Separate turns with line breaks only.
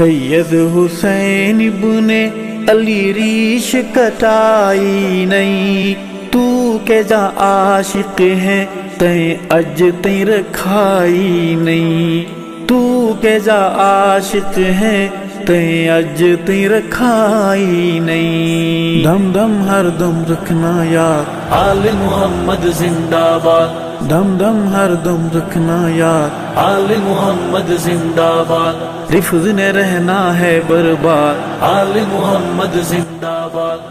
सैयद हुसैन बुने अली रीश कटाई नहीं। तू के जा आशिक है तय अज तई रखाई नहीं। तू के जा आशिक है तय अज तई रखाई नहीं। दम दम हर दम रखना यार।
आल मोहम्मद जिंदाबाद।
दम दम हर दम रखना याद
आल मोहम्मद जिंदाबाद।
रिफ्ज ने रहना है बर्बाद।
आल मोहम्मद जिंदाबाद।